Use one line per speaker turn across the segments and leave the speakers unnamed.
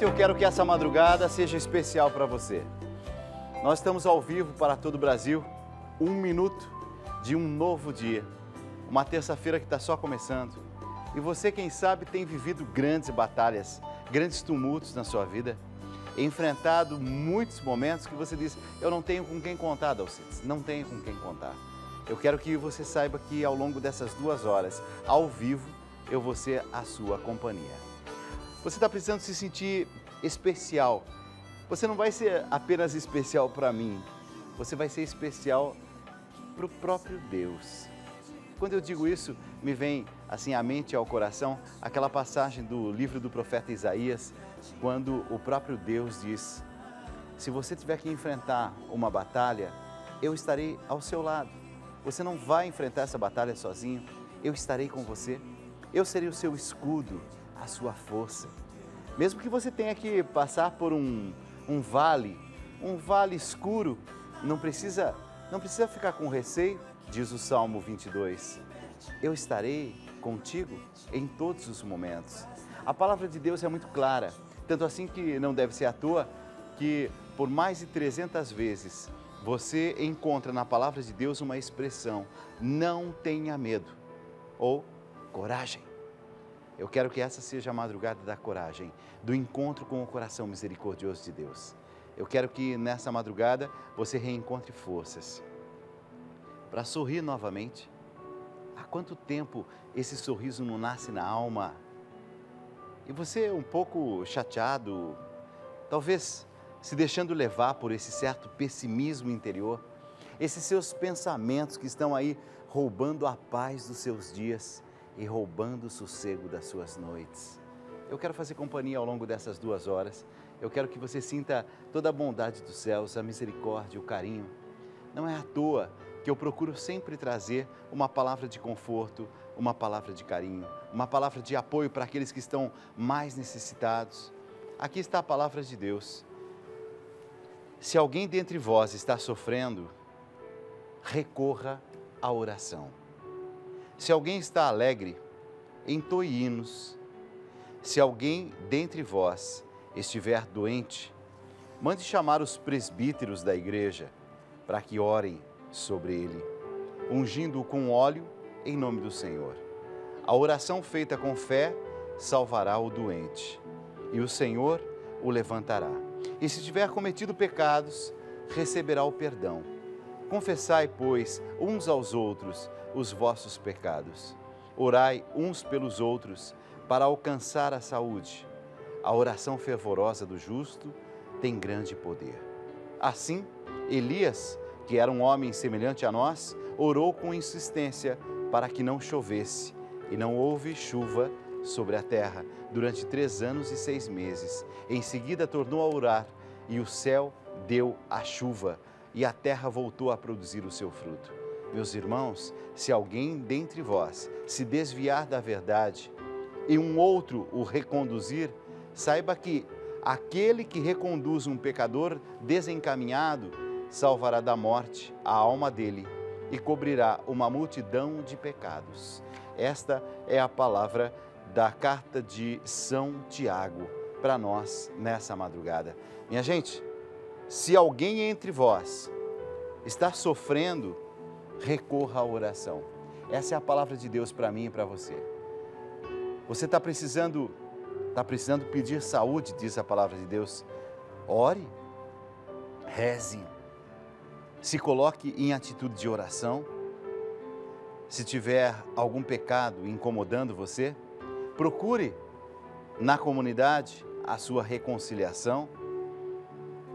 Eu quero que essa madrugada seja especial para você. Nós estamos ao vivo para todo o Brasil, um minuto de um novo dia. Uma terça-feira que está só começando. E você, quem sabe, tem vivido grandes batalhas, grandes tumultos na sua vida, enfrentado muitos momentos que você diz: Eu não tenho com quem contar, Dalcides, não tenho com quem contar. Eu quero que você saiba que ao longo dessas duas horas, ao vivo, eu vou ser a sua companhia. Você está precisando se sentir especial. Você não vai ser apenas especial para mim, você vai ser especial para o próprio Deus. Quando eu digo isso, me vem assim à mente e ao coração aquela passagem do livro do profeta Isaías, quando o próprio Deus diz: Se você tiver que enfrentar uma batalha, eu estarei ao seu lado. Você não vai enfrentar essa batalha sozinho, eu estarei com você. Eu serei o seu escudo, a sua força. Mesmo que você tenha que passar por um, um vale, um vale escuro, não precisa, não precisa ficar com receio, diz o Salmo 22. Eu estarei contigo em todos os momentos. A palavra de Deus é muito clara, tanto assim que não deve ser à toa que por mais de 300 vezes você encontra na palavra de Deus uma expressão: não tenha medo ou coragem. Eu quero que essa seja a madrugada da coragem, do encontro com o coração misericordioso de Deus. Eu quero que nessa madrugada você reencontre forças para sorrir novamente. Há quanto tempo esse sorriso não nasce na alma? E você um pouco chateado, talvez se deixando levar por esse certo pessimismo interior, esses seus pensamentos que estão aí roubando a paz dos seus dias e roubando o sossego das suas noites. Eu quero fazer companhia ao longo dessas duas horas. Eu quero que você sinta toda a bondade dos céus, a misericórdia, o carinho. Não é à toa que eu procuro sempre trazer uma palavra de conforto, uma palavra de carinho, uma palavra de apoio para aqueles que estão mais necessitados. Aqui está a palavra de Deus. Se alguém dentre vós está sofrendo, recorra à oração. Se alguém está alegre, entoe hinos. Se alguém dentre vós estiver doente, mande chamar os presbíteros da igreja para que orem sobre ele, ungindo-o com óleo em nome do Senhor. A oração feita com fé salvará o doente, e o Senhor o levantará. E se tiver cometido pecados, receberá o perdão. Confessai, pois, uns aos outros os vossos pecados. Orai uns pelos outros para alcançar a saúde. A oração fervorosa do justo tem grande poder. Assim, Elias, que era um homem semelhante a nós, orou com insistência para que não chovesse, e não houve chuva sobre a terra durante três anos e seis meses. Em seguida, tornou a orar, e o céu deu a chuva, e a terra voltou a produzir o seu fruto. Meus irmãos, se alguém dentre vós se desviar da verdade e um outro o reconduzir, saiba que aquele que reconduz um pecador desencaminhado salvará da morte a alma dele e cobrirá uma multidão de pecados. Esta é a palavra da carta de São Tiago para nós nessa madrugada. Minha gente, se alguém entre vós está sofrendo, recorra à oração. Essa é a palavra de Deus para mim e para você. Você está precisando, está precisando pedir saúde, diz a palavra de Deus. Ore, reze, se coloque em atitude de oração. Se tiver algum pecado incomodando você, procure na comunidade a sua reconciliação.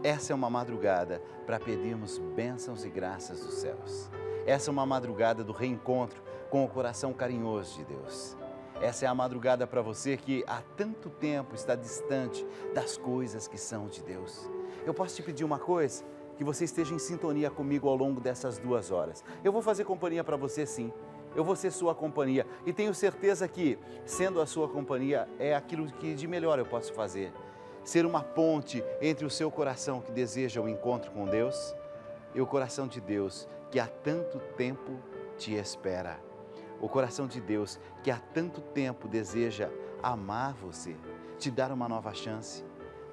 Essa é uma madrugada para pedirmos bênçãos e graças dos céus. Essa é uma madrugada do reencontro com o coração carinhoso de Deus. Essa é a madrugada para você que há tanto tempo está distante das coisas que são de Deus. Eu posso te pedir uma coisa? Que você esteja em sintonia comigo ao longo dessas duas horas. Eu vou fazer companhia para você sim. Eu vou ser sua companhia e tenho certeza que, sendo a sua companhia, é aquilo que de melhor eu posso fazer. Ser uma ponte entre o seu coração que deseja o encontro com Deus e o coração de Deus que há tanto tempo te espera o coração de Deus que há tanto tempo deseja amar você, te dar uma nova chance,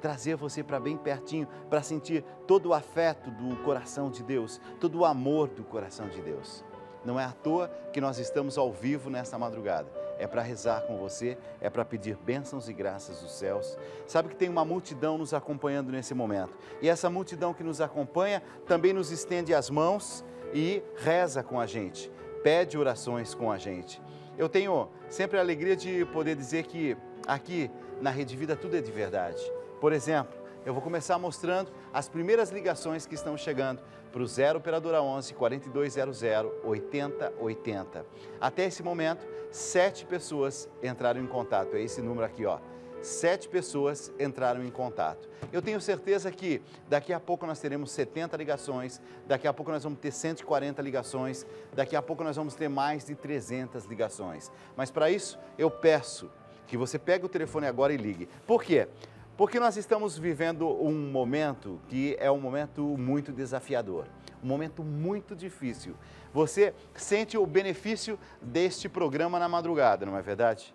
trazer você para bem pertinho, para sentir todo o afeto do coração de Deus, todo o amor do coração de Deus. Não é à toa que nós estamos ao vivo nesta madrugada. É para rezar com você, é para pedir bênçãos e graças dos céus. Sabe que tem uma multidão nos acompanhando nesse momento. E essa multidão que nos acompanha também nos estende as mãos e reza com a gente pede orações com a gente. Eu tenho sempre a alegria de poder dizer que aqui na Rede Vida tudo é de verdade. Por exemplo, eu vou começar mostrando as primeiras ligações que estão chegando para o 0 Operadora 11 4200 8080. Até esse momento, sete pessoas entraram em contato. É esse número aqui, ó sete pessoas entraram em contato. Eu tenho certeza que daqui a pouco nós teremos 70 ligações, daqui a pouco nós vamos ter 140 ligações, daqui a pouco nós vamos ter mais de 300 ligações. Mas para isso, eu peço que você pegue o telefone agora e ligue. Por quê? Porque nós estamos vivendo um momento que é um momento muito desafiador, um momento muito difícil. Você sente o benefício deste programa na madrugada, não é verdade?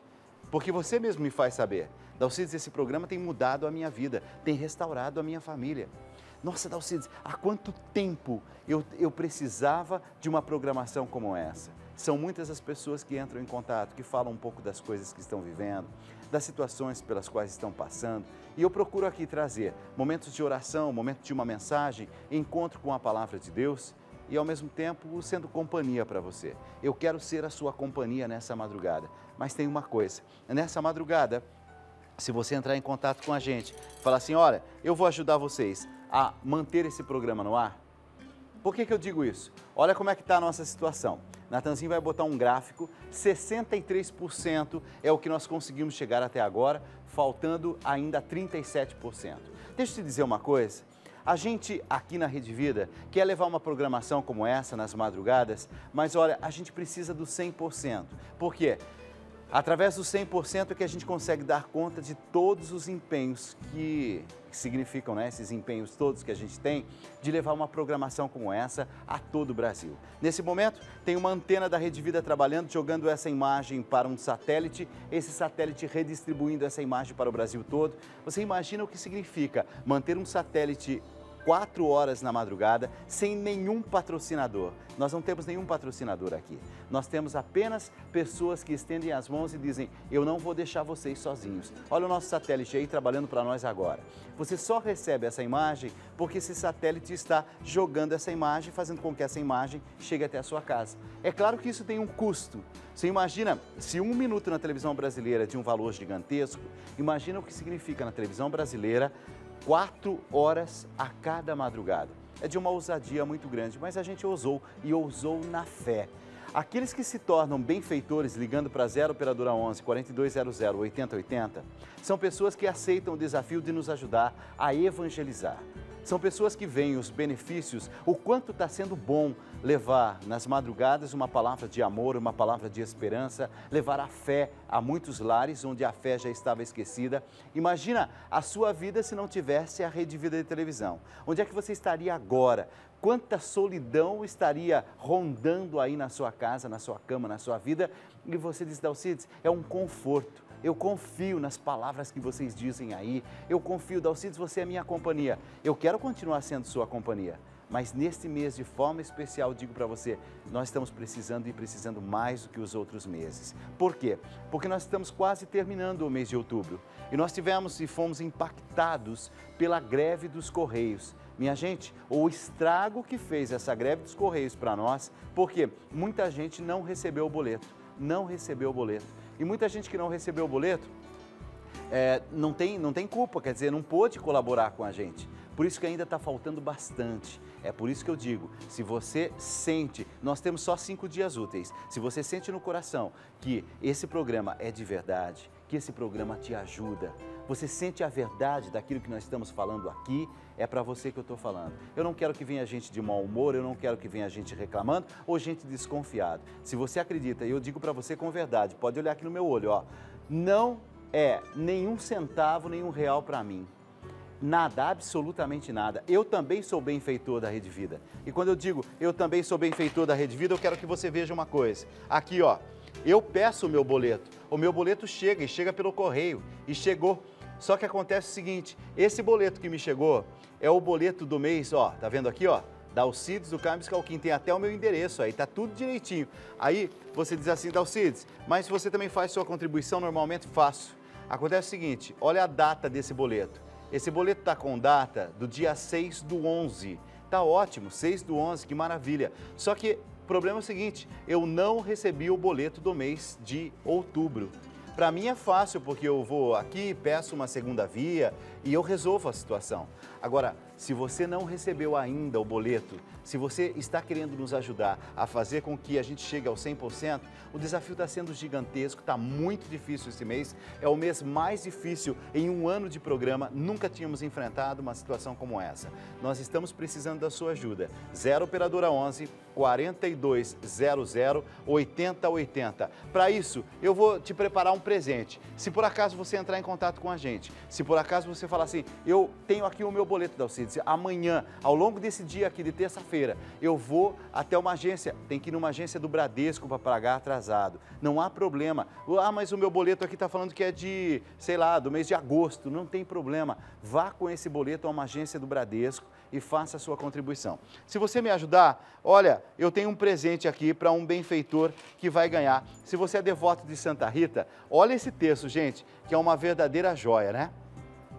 Porque você mesmo me faz saber. Dalcides, esse programa tem mudado a minha vida, tem restaurado a minha família. Nossa, Dalcides, há quanto tempo eu, eu precisava de uma programação como essa? São muitas as pessoas que entram em contato, que falam um pouco das coisas que estão vivendo, das situações pelas quais estão passando. E eu procuro aqui trazer momentos de oração, momentos de uma mensagem, encontro com a palavra de Deus e ao mesmo tempo sendo companhia para você. Eu quero ser a sua companhia nessa madrugada. Mas tem uma coisa: nessa madrugada se você entrar em contato com a gente, falar assim, olha, eu vou ajudar vocês a manter esse programa no ar. Por que, que eu digo isso? Olha como é que está a nossa situação. Natanzinho vai botar um gráfico, 63% é o que nós conseguimos chegar até agora, faltando ainda 37%. Deixa eu te dizer uma coisa, a gente aqui na Rede Vida quer levar uma programação como essa nas madrugadas, mas olha, a gente precisa do 100%. Por quê? Através do 100% é que a gente consegue dar conta de todos os empenhos que, que significam, né, esses empenhos todos que a gente tem, de levar uma programação como essa a todo o Brasil. Nesse momento, tem uma antena da Rede Vida trabalhando, jogando essa imagem para um satélite, esse satélite redistribuindo essa imagem para o Brasil todo. Você imagina o que significa manter um satélite quatro horas na madrugada, sem nenhum patrocinador. Nós não temos nenhum patrocinador aqui. Nós temos apenas pessoas que estendem as mãos e dizem: Eu não vou deixar vocês sozinhos. Olha o nosso satélite aí trabalhando para nós agora. Você só recebe essa imagem porque esse satélite está jogando essa imagem, fazendo com que essa imagem chegue até a sua casa. É claro que isso tem um custo. Você imagina, se um minuto na televisão brasileira é de um valor gigantesco, imagina o que significa na televisão brasileira quatro horas a cada madrugada. É de uma ousadia muito grande, mas a gente ousou e ousou na fé. Aqueles que se tornam benfeitores ligando para 0 Operadora 11 4200 8080 são pessoas que aceitam o desafio de nos ajudar a evangelizar. São pessoas que veem os benefícios, o quanto está sendo bom levar nas madrugadas uma palavra de amor, uma palavra de esperança, levar a fé a muitos lares onde a fé já estava esquecida. Imagina a sua vida se não tivesse a Rede Vida de televisão. Onde é que você estaria agora? Quanta solidão estaria rondando aí na sua casa, na sua cama, na sua vida? E você diz, Dalcides, é um conforto eu confio nas palavras que vocês dizem aí. Eu confio, Dalcides, você é minha companhia. Eu quero continuar sendo sua companhia. Mas neste mês, de forma especial, digo para você, nós estamos precisando e precisando mais do que os outros meses. Por quê? Porque nós estamos quase terminando o mês de outubro. E nós tivemos e fomos impactados pela greve dos Correios. Minha gente, o estrago que fez essa greve dos Correios para nós, porque muita gente não recebeu o boleto, não recebeu o boleto. E muita gente que não recebeu o boleto é, não, tem, não tem culpa, quer dizer, não pôde colaborar com a gente. Por isso que ainda está faltando bastante. É por isso que eu digo, se você sente, nós temos só cinco dias úteis, se você sente no coração que esse programa é de verdade, que esse programa te ajuda, você sente a verdade daquilo que nós estamos falando aqui, é para você que eu estou falando. Eu não quero que venha gente de mau humor, eu não quero que venha gente reclamando ou gente desconfiada. Se você acredita, e eu digo para você com verdade, pode olhar aqui no meu olho, ó, não é nenhum centavo, nenhum real para mim. Nada, absolutamente nada. Eu também sou benfeitor da Rede Vida. E quando eu digo eu também sou benfeitor da Rede Vida, eu quero que você veja uma coisa. Aqui, ó, eu peço o meu boleto. O meu boleto chega e chega pelo correio. E chegou. Só que acontece o seguinte: esse boleto que me chegou é o boleto do mês, ó, tá vendo aqui, ó? Da Alcides do Carmes Calquim, tem até o meu endereço aí, tá tudo direitinho. Aí você diz assim, Dalcides, mas você também faz sua contribuição, normalmente faço. Acontece o seguinte, olha a data desse boleto. Esse boleto está com data do dia 6 do 11. Tá ótimo, 6 do 11, que maravilha. Só que o problema é o seguinte, eu não recebi o boleto do mês de outubro. Para mim é fácil, porque eu vou aqui, peço uma segunda via e eu resolvo a situação. Agora, se você não recebeu ainda o boleto, se você está querendo nos ajudar a fazer com que a gente chegue ao 100%, o desafio está sendo gigantesco, está muito difícil esse mês. É o mês mais difícil em um ano de programa. Nunca tínhamos enfrentado uma situação como essa. Nós estamos precisando da sua ajuda. 0 Operadora 11 4200 8080. Para isso, eu vou te preparar um presente. Se por acaso você entrar em contato com a gente, se por acaso você falar assim, eu tenho aqui o meu boleto da Alcides, amanhã, ao longo desse dia aqui de terça-feira, eu vou até uma agência, tem que ir numa agência do Bradesco para pagar atrasado. Não há problema. Ah, mas o meu boleto aqui está falando que é de, sei lá, do mês de agosto. Não tem problema. Vá com esse boleto a uma agência do Bradesco e faça a sua contribuição. Se você me ajudar, olha, eu tenho um presente aqui para um benfeitor que vai ganhar. Se você é devoto de Santa Rita, olha esse texto, gente, que é uma verdadeira joia, né?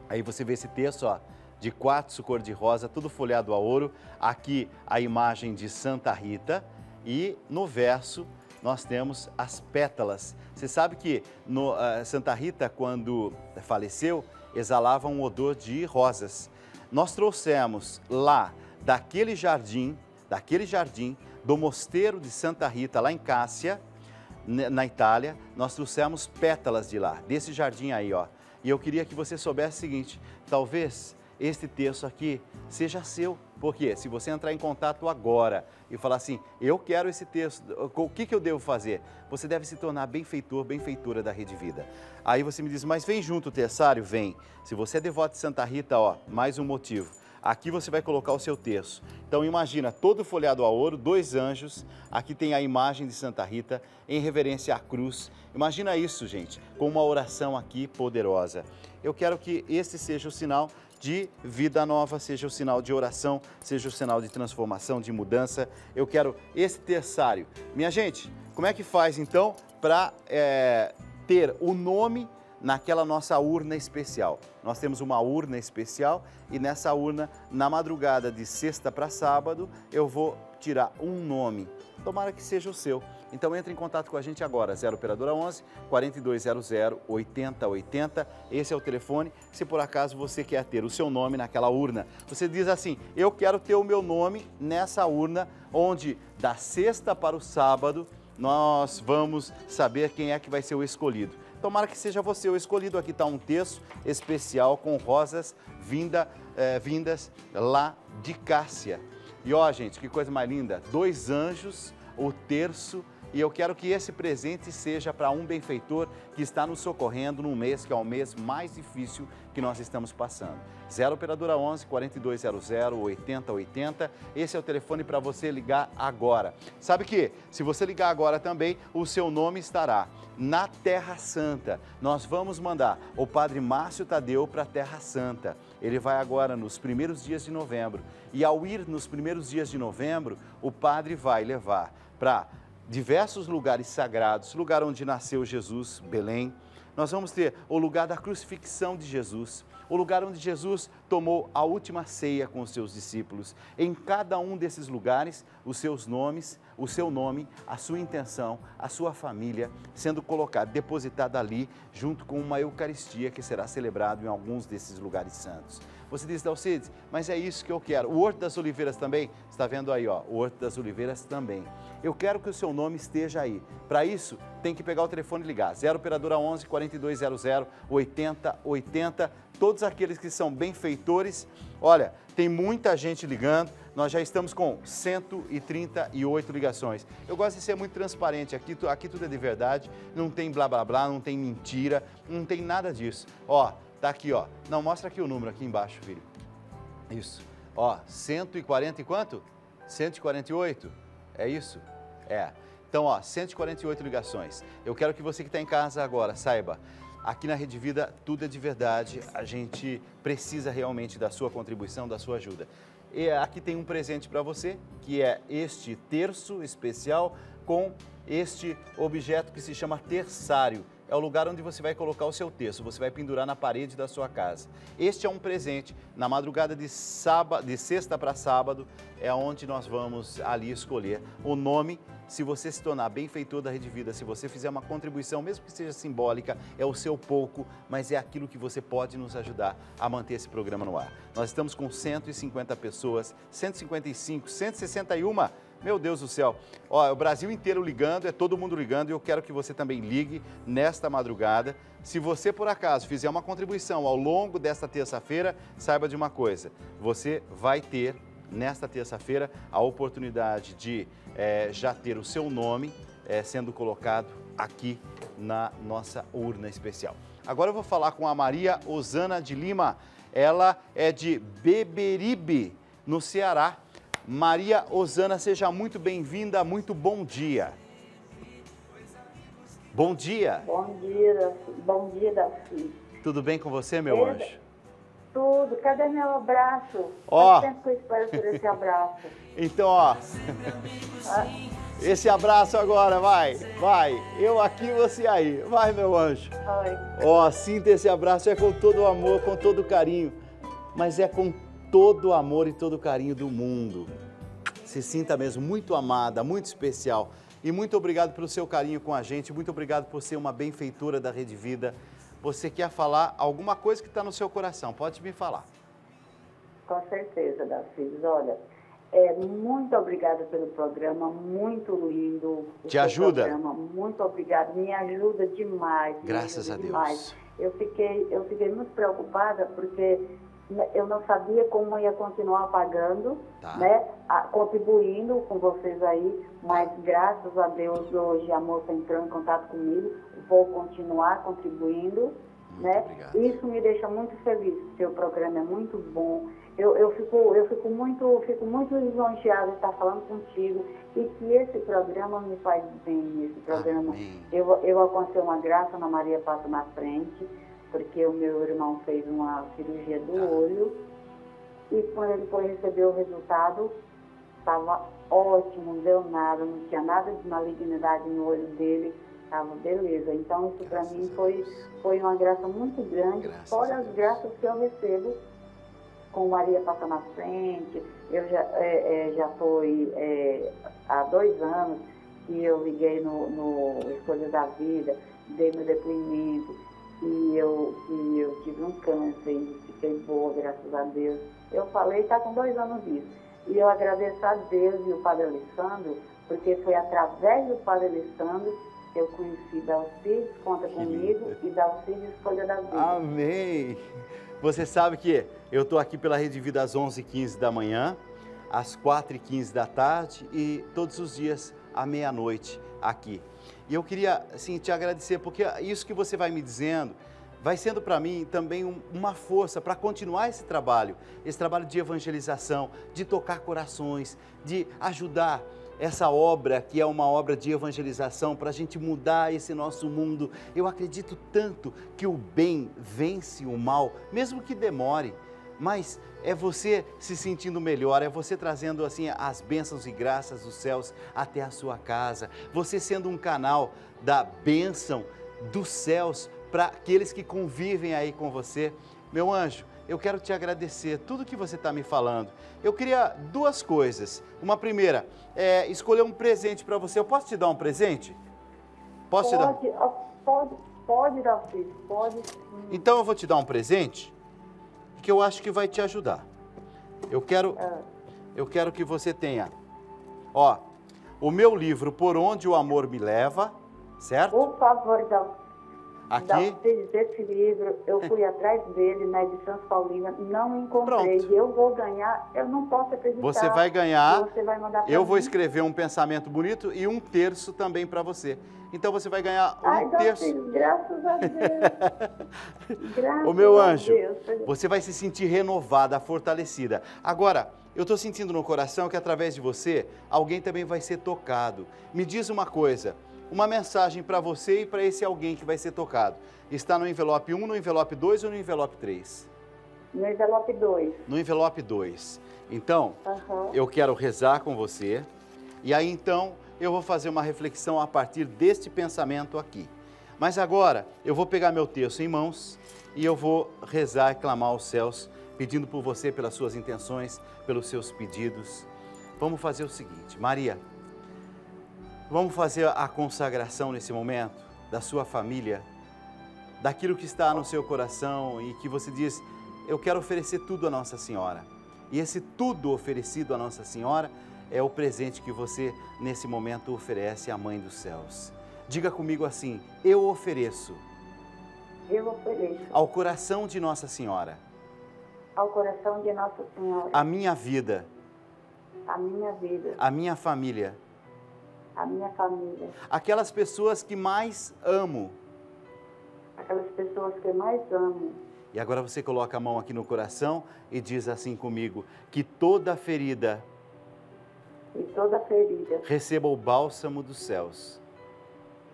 Aí você vê esse texto, ó, de quartzo cor-de-rosa, tudo folhado a ouro. Aqui a imagem de Santa Rita e no verso nós temos as pétalas. Você sabe que no, uh, Santa Rita, quando faleceu, exalava um odor de rosas. Nós trouxemos lá daquele jardim, daquele jardim do mosteiro de Santa Rita, lá em Cássia, na Itália, nós trouxemos pétalas de lá, desse jardim aí, ó. E eu queria que você soubesse o seguinte: talvez este texto aqui seja seu. Porque se você entrar em contato agora e falar assim, eu quero esse texto, o que, que eu devo fazer? Você deve se tornar benfeitor, benfeitora da Rede Vida. Aí você me diz, mas vem junto, terçário? Vem. Se você é devoto de Santa Rita, ó, mais um motivo. Aqui você vai colocar o seu terço. Então imagina, todo folheado a ouro, dois anjos. Aqui tem a imagem de Santa Rita em reverência à cruz. Imagina isso, gente, com uma oração aqui poderosa. Eu quero que esse seja o sinal de vida nova, seja o sinal de oração, seja o sinal de transformação, de mudança. Eu quero esse terçário. Minha gente, como é que faz então para é, ter o nome naquela nossa urna especial? Nós temos uma urna especial e nessa urna, na madrugada de sexta para sábado, eu vou tirar um nome. Tomara que seja o seu. Então entre em contato com a gente agora, 0 operadora 11 4200 8080. Esse é o telefone. Se por acaso você quer ter o seu nome naquela urna, você diz assim: "Eu quero ter o meu nome nessa urna onde da sexta para o sábado nós vamos saber quem é que vai ser o escolhido. Tomara que seja você o escolhido. Aqui está um texto especial com rosas vinda, eh, vindas lá de Cássia. E ó, gente, que coisa mais linda! Dois anjos, o terço e eu quero que esse presente seja para um benfeitor que está nos socorrendo num mês que é o mês mais difícil que nós estamos passando. 0 Operadora 11 4200 8080. Esse é o telefone para você ligar agora. Sabe que, se você ligar agora também, o seu nome estará na Terra Santa. Nós vamos mandar o Padre Márcio Tadeu para a Terra Santa. Ele vai agora nos primeiros dias de novembro. E ao ir nos primeiros dias de novembro, o Padre vai levar para diversos lugares sagrados, lugar onde nasceu Jesus, Belém. Nós vamos ter o lugar da crucifixão de Jesus, o lugar onde Jesus tomou a última ceia com os seus discípulos. Em cada um desses lugares, os seus nomes, o seu nome, a sua intenção, a sua família sendo colocada, depositada ali, junto com uma Eucaristia que será celebrado em alguns desses lugares santos. Você diz, Dalcides, mas é isso que eu quero. O Horto das Oliveiras também, está vendo aí, ó, o Horto das Oliveiras também. Eu quero que o seu nome esteja aí. Para isso, tem que pegar o telefone e ligar. 0 Operadora 11 4200 8080. Todos aqueles que são benfeitores. Olha, tem muita gente ligando. Nós já estamos com 138 ligações. Eu gosto de ser muito transparente aqui, aqui tudo é de verdade, não tem blá blá blá, não tem mentira, não tem nada disso. Ó, Tá aqui, ó. Não, mostra aqui o número aqui embaixo, filho. Isso. Ó, 140 e quanto? 148. É isso? É. Então, ó, 148 ligações. Eu quero que você que está em casa agora saiba, aqui na Rede Vida tudo é de verdade. A gente precisa realmente da sua contribuição, da sua ajuda. E aqui tem um presente para você, que é este terço especial com este objeto que se chama terçário é o lugar onde você vai colocar o seu texto, você vai pendurar na parede da sua casa. Este é um presente. Na madrugada de, sábado, de sexta para sábado é onde nós vamos ali escolher o nome. Se você se tornar benfeitor da Rede Vida, se você fizer uma contribuição, mesmo que seja simbólica, é o seu pouco, mas é aquilo que você pode nos ajudar a manter esse programa no ar. Nós estamos com 150 pessoas, 155, 161 meu Deus do céu. Ó, é o Brasil inteiro ligando, é todo mundo ligando e eu quero que você também ligue nesta madrugada. Se você, por acaso, fizer uma contribuição ao longo desta terça-feira, saiba de uma coisa: você vai ter, nesta terça-feira, a oportunidade de é, já ter o seu nome é, sendo colocado aqui na nossa urna especial. Agora eu vou falar com a Maria Osana de Lima. Ela é de Beberibe, no Ceará. Maria Osana, seja muito bem-vinda, muito bom dia. Bom dia.
Bom dia, bom dia, Daci.
Tudo bem com você, meu anjo?
Tudo. Cadê meu abraço?
Ó.
Tempo que eu espero por esse abraço.
então, ó. Esse abraço agora, vai, vai. Eu aqui, você aí. Vai, meu anjo.
Oi.
Ó, sinta esse abraço, é com todo o amor, com todo o carinho, mas é com todo o amor e todo o carinho do mundo. Se sinta mesmo muito amada, muito especial. E muito obrigado pelo seu carinho com a gente, muito obrigado por ser uma benfeitora da Rede Vida. Você quer falar alguma coisa que está no seu coração? Pode me falar.
Com certeza, Dacis. Olha, é, muito obrigada pelo programa, muito lindo.
Te ajuda?
Programa. Muito obrigada, me ajuda demais.
Graças
ajuda
a
demais.
Deus.
Eu fiquei, eu fiquei muito preocupada porque eu não sabia como ia continuar pagando,
Tá.
né, a- contribuindo com vocês aí, mas graças a Deus hoje a moça entrou em contato comigo, vou continuar contribuindo,
Muito
né?
obrigado.
Isso me deixa muito feliz, seu programa é muito bom. Eu, eu, fico, eu fico muito, fico muito lisonjeada de estar falando contigo e que esse programa me faz bem, esse programa.
Amém.
Eu, eu alcancei uma graça na Maria Passa na frente, porque o meu irmão fez uma cirurgia do
Tá.
olho e quando ele foi receber o resultado, estava ótimo, não deu nada, não tinha nada de malignidade no olho dele, estava beleza. Então isso para mim foi, foi uma graça muito grande,
Graças
fora as graças que eu recebo com Maria Passa na Frente. Eu já, é, é, já foi é, há dois anos que eu liguei no, no Escolha da Vida, dei meu depoimento e eu, e eu tive um câncer e fiquei boa, graças a Deus. Eu falei, está com dois anos disso. E eu agradeço a Deus e o Padre Alessandro, porque foi através do Padre Alessandro eu conheci Dalcides, Conta Comigo, e Dalcides Escolha da Vida.
Amém. Você sabe que eu estou aqui pela Rede Vida às 11h15 da manhã, às 4h15 da tarde e todos os dias à meia-noite aqui. E eu queria assim, te agradecer, porque isso que você vai me dizendo vai sendo para mim também um- uma força para continuar esse trabalho, esse trabalho de evangelização, de tocar corações, de ajudar essa obra que é uma obra de evangelização para a gente mudar esse nosso mundo. Eu acredito tanto que o bem vence o mal, mesmo que demore. Mas é você se sentindo melhor, é você trazendo assim as bênçãos e graças dos céus até a sua casa, você sendo um canal da bênção dos céus para aqueles que convivem aí com você. Meu anjo, eu quero te agradecer tudo que você está me falando. Eu queria duas coisas. Uma primeira, é escolher um presente para você. Eu posso te dar um presente? Posso te dar?
Pode, pode, pode, Dalcis, pode sim.
Então eu vou te dar um presente que eu acho que vai te ajudar. Eu quero,
Ah,
eu quero que você tenha, ó, o meu livro Por Onde o Amor Me Leva, certo?
Por favor, Dalcis.
Aqui.
Dalcis, esse livro, eu fui atrás dele na edição Paulina, não encontrei.
Pronto.
Eu vou ganhar, eu não posso acreditar.
Você vai ganhar.
Você vai mandar
Eu vou
mim.
escrever um pensamento bonito e um terço também para você. Então você vai ganhar um
Ai,
terço.
Dalcis, graças a Deus. graças
Ô meu
a
anjo,
Deus.
você vai se sentir renovada, fortalecida. Agora, eu estou sentindo no coração que através de você, alguém também vai ser tocado. Me diz uma coisa, uma mensagem para você e para esse alguém que vai ser tocado. Está no envelope 1, no envelope 2 ou no envelope 3?
No envelope 2.
No envelope 2. Então,
Aham.
eu quero rezar com você e aí então eu vou fazer uma reflexão a partir deste pensamento aqui. Mas agora eu vou pegar meu texto em mãos e eu vou rezar e clamar aos céus, pedindo por você, pelas suas intenções, pelos seus pedidos. Vamos fazer o seguinte, Maria, vamos fazer a consagração nesse momento da sua família, daquilo que está no seu coração e que você diz: Eu quero oferecer tudo a Nossa Senhora. E esse tudo oferecido a Nossa Senhora é o presente que você, nesse momento, oferece à Mãe dos Céus. Diga comigo assim: Eu ofereço
Eu ofereço
ao coração de Nossa Senhora.
ao coração de Nossa Senhora.
A minha vida,
a minha vida,
a minha família,
a minha família,
aquelas pessoas que mais amo.
aquelas pessoas que mais amo.
E agora você coloca a mão aqui no coração e diz assim comigo: que toda ferida
E toda ferida
receba o bálsamo dos céus,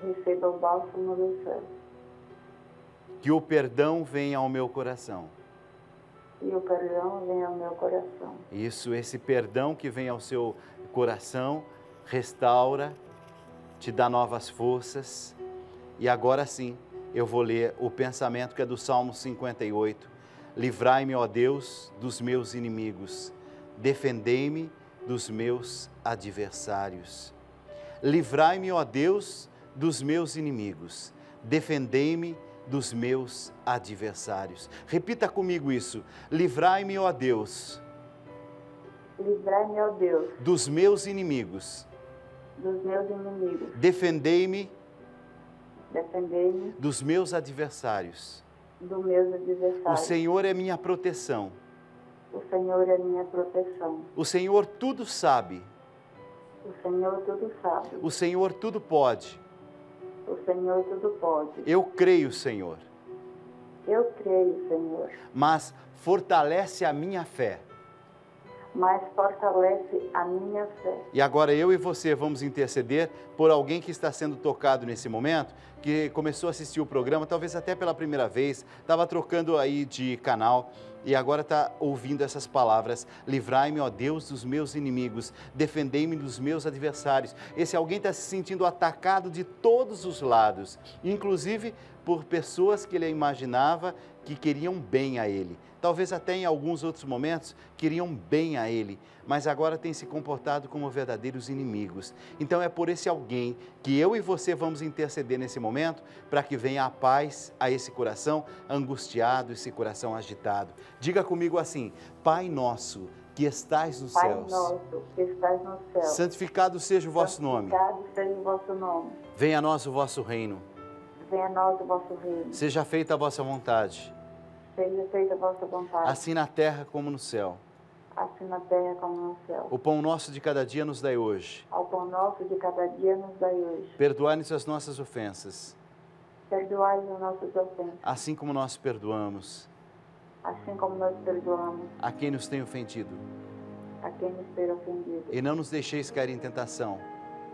receba o bálsamo do céu.
que o perdão venha ao meu coração.
E o perdão vem ao meu coração.
Isso, esse perdão que vem ao seu coração, restaura, te dá novas forças. E agora sim, eu vou ler o pensamento que é do Salmo 58. Livrai-me, ó Deus, dos meus inimigos, defendei-me dos meus adversários. Livrai-me, ó Deus, dos meus inimigos, defendei-me dos meus adversários. Repita comigo isso. Livrai-me, ó Deus,
Livrai-me, ó Deus,
dos meus inimigos,
dos meus inimigos.
defendei-me
Defendei-me
dos meus adversários.
dos meus
O
adversários.
Senhor é minha proteção.
O Senhor é minha proteção.
O Senhor tudo sabe.
O Senhor tudo sabe.
O Senhor tudo pode.
O Senhor tudo pode.
Eu creio, Senhor,
Eu creio, Senhor,
mas fortalece a minha fé.
Mas fortalece a minha fé.
E agora eu e você vamos interceder por alguém que está sendo tocado nesse momento, que começou a assistir o programa, talvez até pela primeira vez, estava trocando aí de canal e agora está ouvindo essas palavras: Livrai-me, ó Deus, dos meus inimigos, defendei-me dos meus adversários. Esse alguém está se sentindo atacado de todos os lados, inclusive por pessoas que ele imaginava que queriam bem a ele. Talvez até em alguns outros momentos queriam bem a ele, mas agora têm se comportado como verdadeiros inimigos. Então é por esse alguém que eu e você vamos interceder nesse momento para que venha a paz a esse coração angustiado, esse coração agitado. Diga comigo assim: Pai nosso que estais nos
Pai
céus,
nosso, que estás no céu.
santificado seja o vosso nome.
Santificado seja o vosso nome.
Venha a nós o vosso reino.
Venha a nós o vosso reino.
Seja feita a vossa vontade,
Seja feita a vossa vontade,
assim na terra como no céu.
assim na terra como no céu.
O pão nosso de cada dia nos dai hoje.
Ao pão nosso de cada dia nos dai hoje.
Perdoai-nos as nossas ofensas,
Perdoai as nossas ofensas,
assim como nós perdoamos
assim como nós perdoamos
a quem nos tem ofendido.
a quem nos ter ofendido.
E não nos deixeis cair em tentação,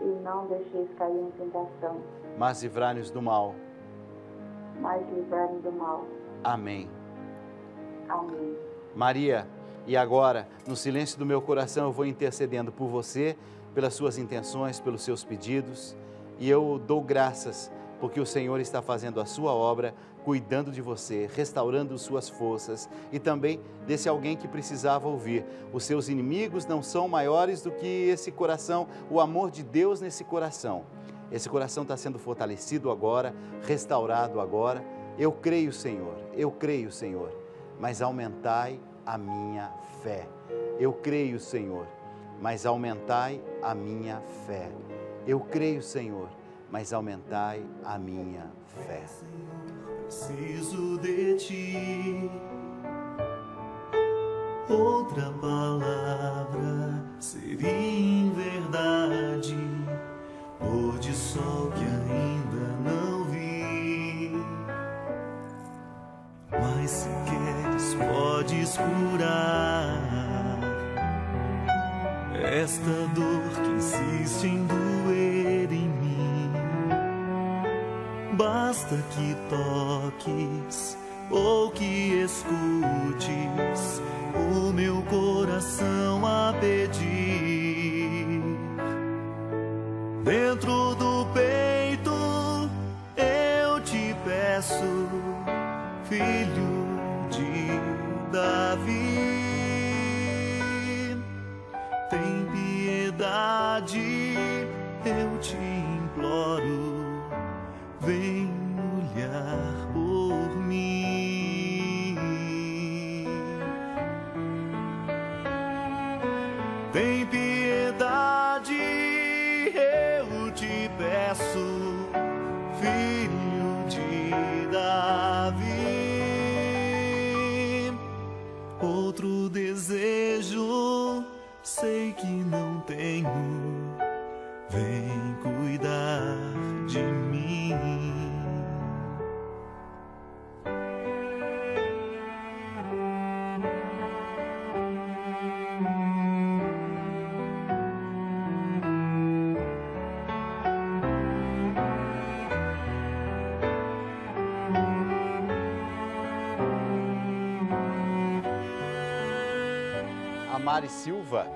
E não deixeis cair em tentação,
mas livrai-nos do mal.
mas livrai-nos do mal. Amém.
Maria, e agora, no silêncio do meu coração, eu vou intercedendo por você, pelas suas intenções, pelos seus pedidos, e eu dou graças porque o Senhor está fazendo a sua obra cuidando de você, restaurando suas forças e também desse alguém que precisava ouvir. Os seus inimigos não são maiores do que esse coração, o amor de Deus nesse coração. Esse coração está sendo fortalecido agora, restaurado agora. Eu creio, Senhor, eu creio, Senhor, mas aumentai a minha fé. Eu creio, Senhor, mas aumentai a minha fé. Eu creio, Senhor, mas aumentai a minha fé.
Preciso de ti. Outra palavra seria em verdade pôr de sol que ainda não Mas se queres, podes curar esta dor que insiste em doer em mim. Basta que toques ou que escutes o meu coração a pedir. Dentro filho de Davi. Tem piedade, eu te imploro, vem olhar por mim. Tem piedade, eu te peço, tenho, vem cuidar de mim.
Mari Silva,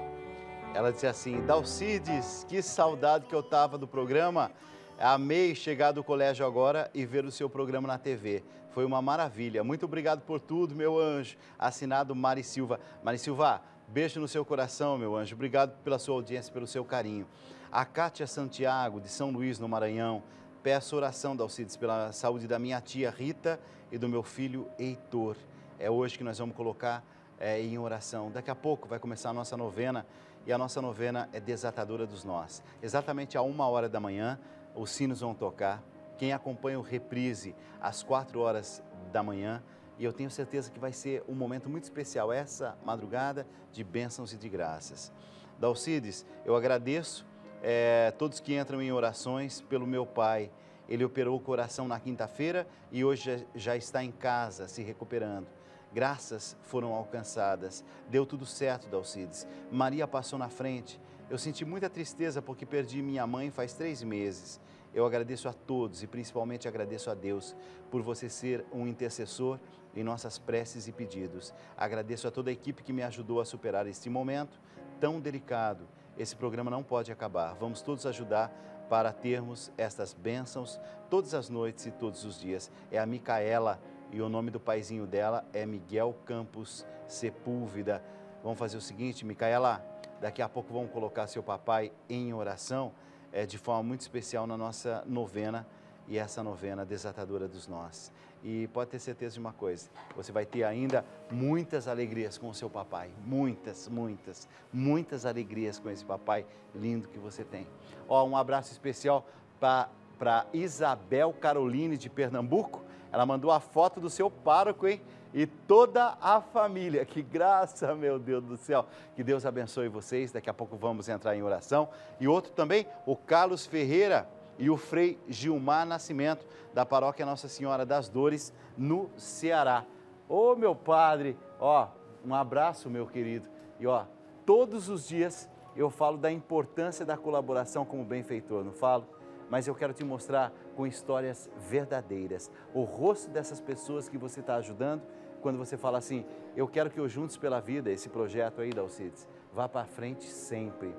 ela disse assim: Dalcides, que saudade que eu tava do programa. Amei chegar do colégio agora e ver o seu programa na TV. Foi uma maravilha. Muito obrigado por tudo, meu anjo. Assinado Mari Silva. Mari Silva, beijo no seu coração, meu anjo. Obrigado pela sua audiência, pelo seu carinho. A Cátia Santiago, de São Luís, no Maranhão. Peço oração, Dalcides, pela saúde da minha tia Rita e do meu filho Heitor. É hoje que nós vamos colocar é, em oração. Daqui a pouco vai começar a nossa novena e a nossa novena é desatadora dos nós. Exatamente a uma hora da manhã, os sinos vão tocar. Quem acompanha o reprise às quatro horas da manhã, e eu tenho certeza que vai ser um momento muito especial, essa madrugada de bênçãos e de graças. Dalcides, eu agradeço é, todos que entram em orações pelo meu pai. Ele operou o coração na quinta-feira e hoje já, já está em casa, se recuperando. Graças foram alcançadas. Deu tudo certo, Dalcides. Maria passou na frente. Eu senti muita tristeza porque perdi minha mãe faz três meses. Eu agradeço a todos e principalmente agradeço a Deus por você ser um intercessor em nossas preces e pedidos. Agradeço a toda a equipe que me ajudou a superar este momento tão delicado. Esse programa não pode acabar. Vamos todos ajudar para termos estas bênçãos todas as noites e todos os dias. É a Micaela e o nome do paizinho dela é Miguel Campos Sepúlveda. Vamos fazer o seguinte, Micaela, daqui a pouco vamos colocar seu papai em oração é, de forma muito especial na nossa novena e essa novena desatadora dos nós. E pode ter certeza de uma coisa, você vai ter ainda muitas alegrias com o seu papai, muitas, muitas, muitas alegrias com esse papai lindo que você tem. Ó, um abraço especial para Isabel Caroline de Pernambuco, ela mandou a foto do seu pároco, hein? E toda a família. Que graça, meu Deus do céu. Que Deus abençoe vocês. Daqui a pouco vamos entrar em oração. E outro também, o Carlos Ferreira e o Frei Gilmar Nascimento, da paróquia Nossa Senhora das Dores, no Ceará. Ô, meu padre, ó, um abraço, meu querido. E ó, todos os dias eu falo da importância da colaboração como benfeitor, não falo? Mas eu quero te mostrar com histórias verdadeiras o rosto dessas pessoas que você está ajudando quando você fala assim: Eu quero que eu Juntos pela Vida, esse projeto aí da Alcides, vá para frente sempre.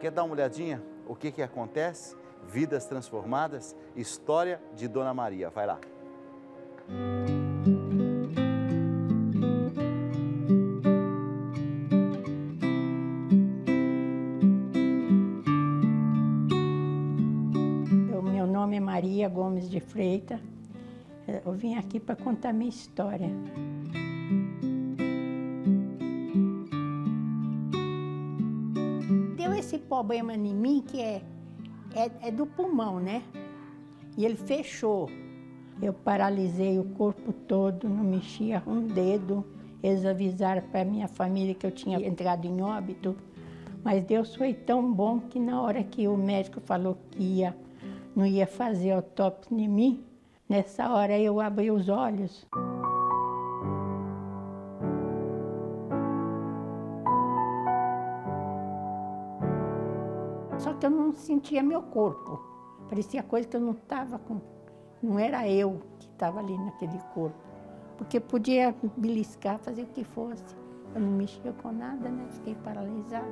Quer dar uma olhadinha? O que, que acontece? Vidas transformadas, história de Dona Maria. Vai lá.
O de Freitas. Eu vim aqui para contar minha história. Deu esse problema em mim que é, é, é do pulmão, né? E ele fechou. Eu paralisei o corpo todo, não mexia um dedo. Eles avisaram para minha família que eu tinha entrado em óbito. Mas Deus foi tão bom que na hora que o médico falou que ia, não ia fazer autópsia em mim, nessa hora eu abri os olhos. Só que eu não sentia meu corpo. Parecia coisa que eu não estava com. Não era eu que estava ali naquele corpo. Porque podia beliscar, fazer o que fosse. Eu não mexia com nada, né? Fiquei paralisada.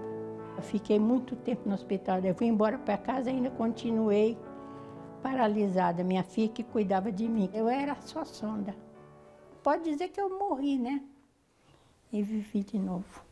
Eu fiquei muito tempo no hospital. Eu vim embora para casa e ainda continuei paralisada. Minha filha que cuidava de mim. Eu era só sonda. Pode dizer que eu morri, né? E vivi de novo.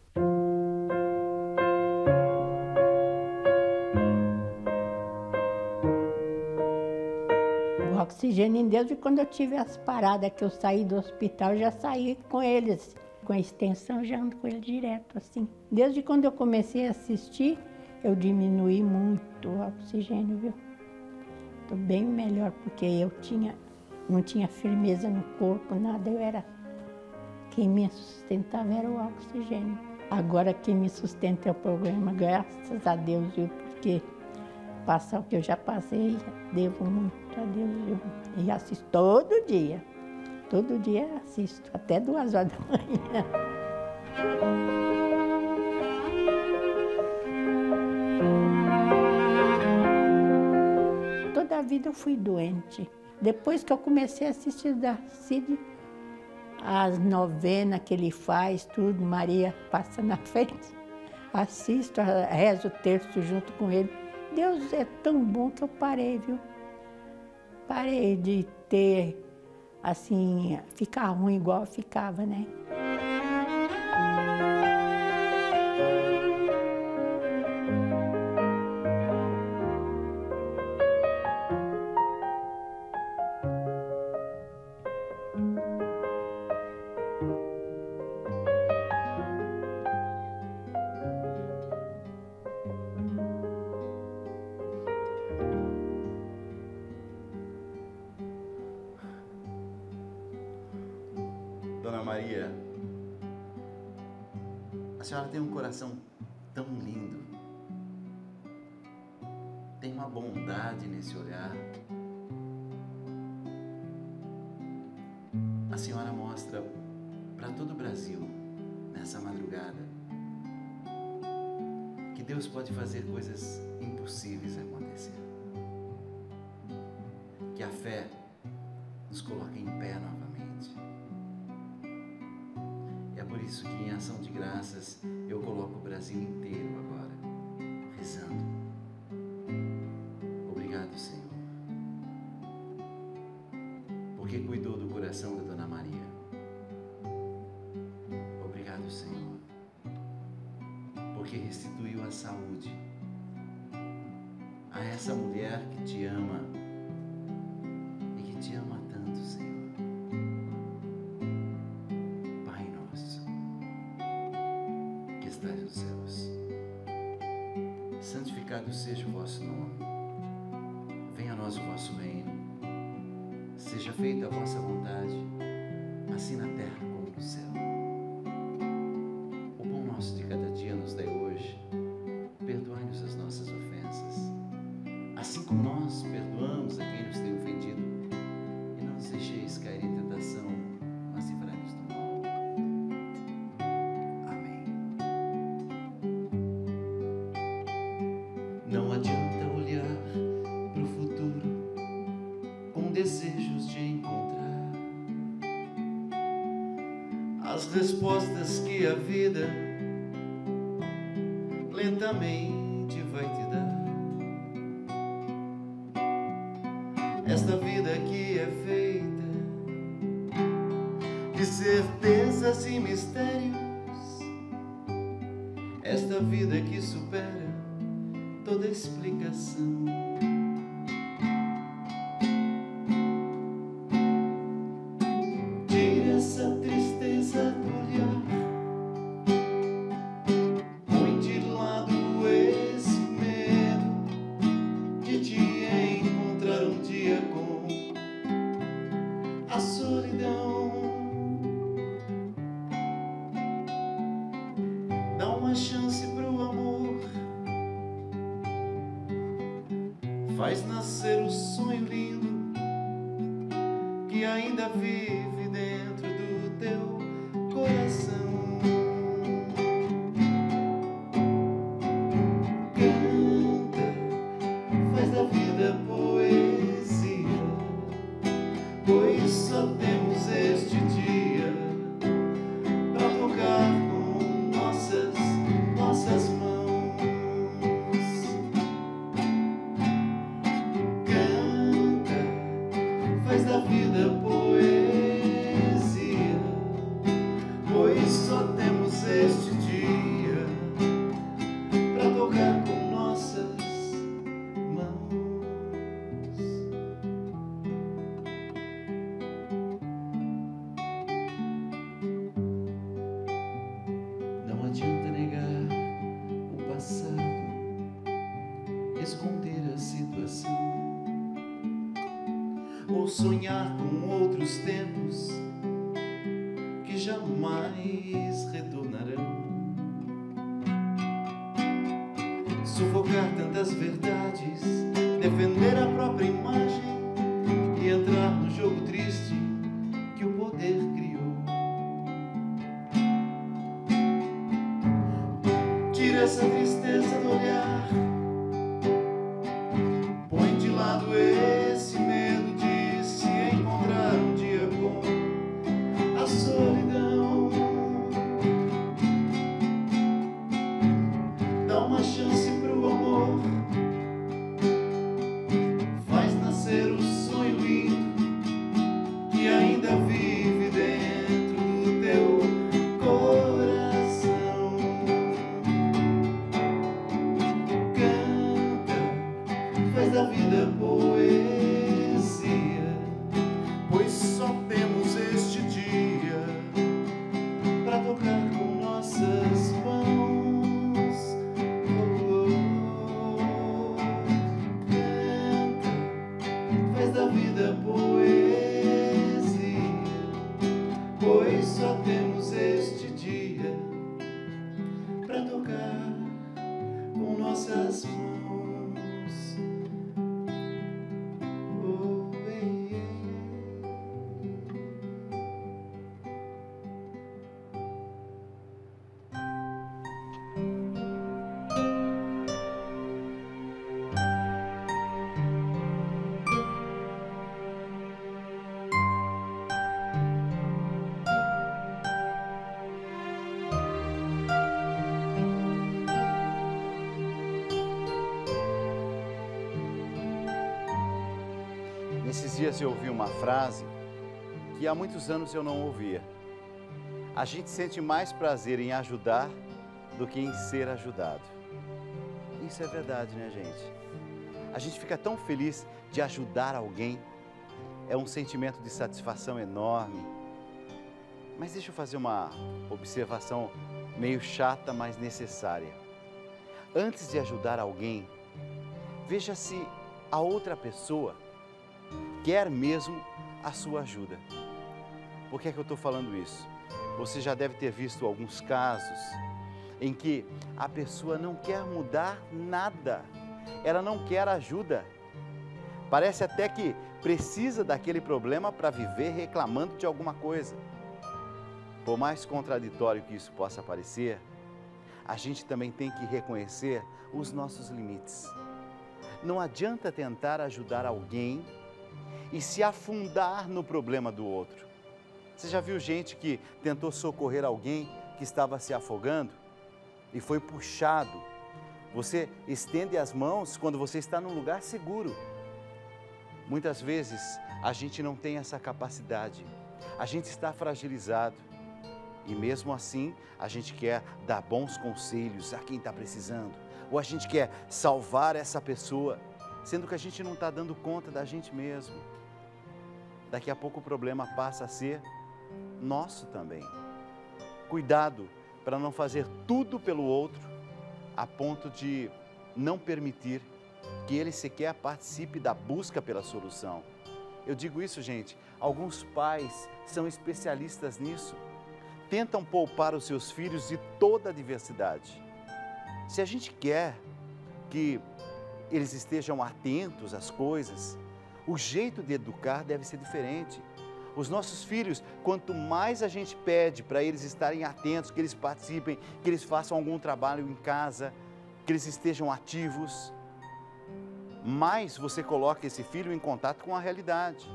O oxigênio em Deus, e quando eu tive as paradas que eu saí do hospital, já saí com eles. Com a extensão, já ando com ele direto, assim. Desde quando eu comecei a assistir, eu diminui muito o oxigênio, viu? Estou bem melhor, porque eu tinha, não tinha firmeza no corpo, nada. Eu era. Quem me sustentava era o oxigênio. Agora quem me sustenta é o programa, graças a Deus, viu? Porque passar o que eu já passei, devo muito a Deus, viu? E assisto todo dia. Todo dia assisto, até duas horas da manhã. Toda a vida eu fui doente. Depois que eu comecei a assistir da Cid, as novenas que ele faz, tudo, Maria passa na frente, assisto, rezo o terço junto com ele. Deus é tão bom que eu parei, viu? Parei de ter, assim, ficar ruim igual eu ficava, né?
O vosso reino. Seja feita a vossa vontade, assim na terra como no céu. Pois só temos este dia pra tocar com nossas mãos. Dias eu ouvi uma frase que há muitos anos eu não ouvia. A gente sente mais prazer em ajudar do que em ser ajudado. Isso é verdade, né, gente? A gente fica tão feliz de ajudar alguém. É um sentimento de satisfação enorme. Mas deixa eu fazer uma observação meio chata, mas necessária. Antes de ajudar alguém, veja se a outra pessoa quer mesmo a sua ajuda. Por que é que eu estou falando isso? Você já deve ter visto alguns casos em que a pessoa não quer mudar nada, ela não quer ajuda. Parece até que precisa daquele problema para viver reclamando de alguma coisa. Por mais contraditório que isso possa parecer, a gente também tem que reconhecer os nossos limites. Não adianta tentar ajudar alguém e se afundar no problema do outro. Você já viu gente que tentou socorrer alguém que estava se afogando e foi puxado? Você estende as mãos quando você está num lugar seguro. Muitas vezes a gente não tem essa capacidade A gente está fragilizado. E mesmo assim, a gente quer dar bons conselhos a quem está precisando. Ou a gente quer salvar essa pessoa, sendo que a gente não está dando conta da gente mesmo. Daqui a pouco o problema passa a ser nosso também. Cuidado para não fazer tudo pelo outro a ponto de não permitir que ele sequer participe da busca pela solução. Eu digo isso, gente, alguns pais são especialistas nisso. Tentam poupar os seus filhos de toda a diversidade. Se a gente quer que eles estejam atentos às coisas, o jeito de educar deve ser diferente. Os nossos filhos, quanto mais a gente pede para eles estarem atentos, que eles participem, que eles façam algum trabalho em casa, que eles estejam ativos, mais você coloca esse filho em contato com a realidade.